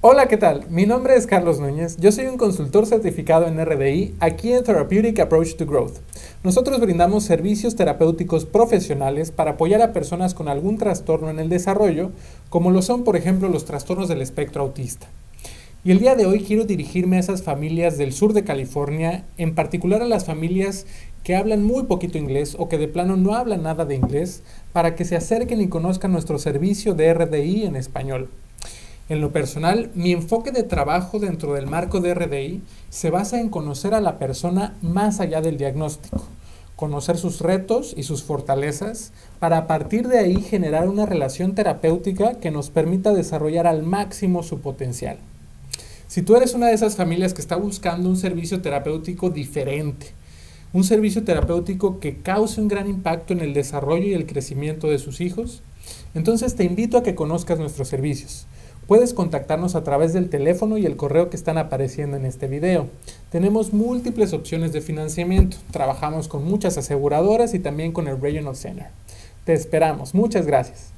Hola, ¿qué tal? Mi nombre es Carlos Núñez. Yo soy un consultor certificado en RDI aquí en Therapeutic Approach to Growth. Nosotros brindamos servicios terapéuticos profesionales para apoyar a personas con algún trastorno en el desarrollo, como lo son, por ejemplo, los trastornos del espectro autista. Y el día de hoy quiero dirigirme a esas familias del sur de California, en particular a las familias que hablan muy poquito inglés o que de plano no hablan nada de inglés, para que se acerquen y conozcan nuestro servicio de RDI en español. En lo personal, mi enfoque de trabajo dentro del marco de RDI se basa en conocer a la persona más allá del diagnóstico, conocer sus retos y sus fortalezas, para a partir de ahí generar una relación terapéutica que nos permita desarrollar al máximo su potencial. Si tú eres una de esas familias que está buscando un servicio terapéutico diferente, un servicio terapéutico que cause un gran impacto en el desarrollo y el crecimiento de sus hijos, entonces te invito a que conozcas nuestros servicios. Puedes contactarnos a través del teléfono y el correo que están apareciendo en este video. Tenemos múltiples opciones de financiamiento. Trabajamos con muchas aseguradoras y también con el Regional Center. Te esperamos. Muchas gracias.